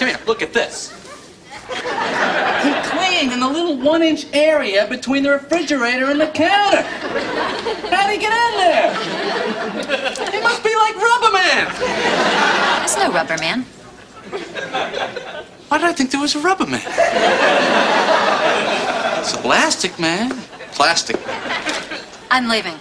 Come here. Look at this. He cleaned in the little one-inch area between the refrigerator and the counter. How'd he get in there? He must be like Rubber Man. There's no rubber man. Why did I think there was a Rubber Man? It's Elastic man. Plastic. I'm leaving.